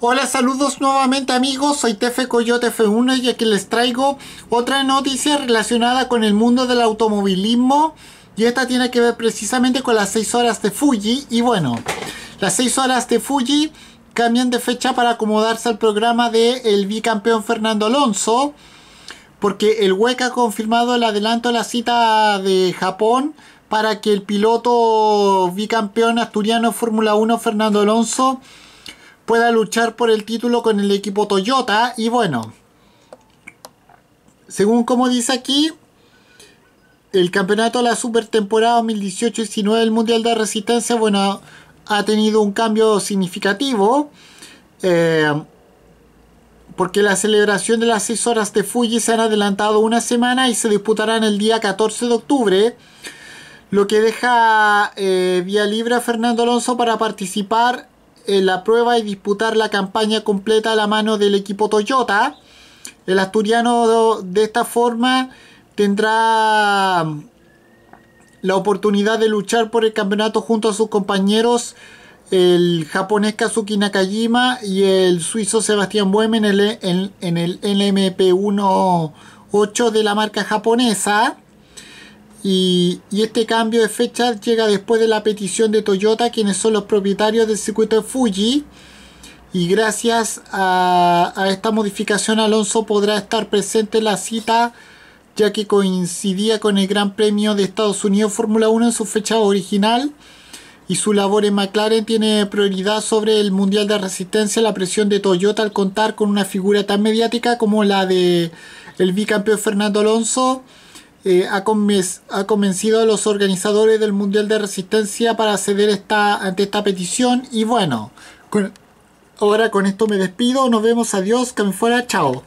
Hola, saludos nuevamente amigos, soy Tefe Coyote F1 y aquí les traigo otra noticia relacionada con el mundo del automovilismo. Y esta tiene que ver precisamente con las 6 horas de Fuji. Y bueno, las 6 horas de Fuji cambian de fecha para acomodarse al programa del el bicampeón Fernando Alonso porque el WEC ha confirmado el adelanto de la cita de Japón para que el piloto bicampeón asturiano Fórmula 1 Fernando Alonso pueda luchar por el título con el equipo Toyota. Y bueno, según como dice aquí, el campeonato de la super temporada 2018-19 del Mundial de Resistencia, bueno, ha tenido un cambio significativo. Eh, porque la celebración de las 6 horas de Fuji se han adelantado una semana y se disputarán el día 14 de octubre, lo que deja eh, vía libre a Fernando Alonso para participar la prueba y disputar la campaña completa a la mano del equipo Toyota. El asturiano de esta forma tendrá la oportunidad de luchar por el campeonato junto a sus compañeros el japonés Kazuki Nakajima y el suizo Sebastián Buem en el, en, en el LMP18 de la marca japonesa. Y, este cambio de fecha llega después de la petición de Toyota, quienes son los propietarios del circuito de Fuji. Y gracias a, esta modificación Alonso podrá estar presente en la cita ya que coincidía con el Gran Premio de Estados Unidos Fórmula 1 en su fecha original. Y su labor en McLaren tiene prioridad sobre el Mundial de Resistencia. La presión de Toyota al contar con una figura tan mediática como la de el bicampeón Fernando Alonso eh, ha, convencido a los organizadores del Mundial de Resistencia para ceder esta, ante esta petición. Y bueno, ahora con esto me despido. Nos vemos. Adiós. Que me fuera. Chao.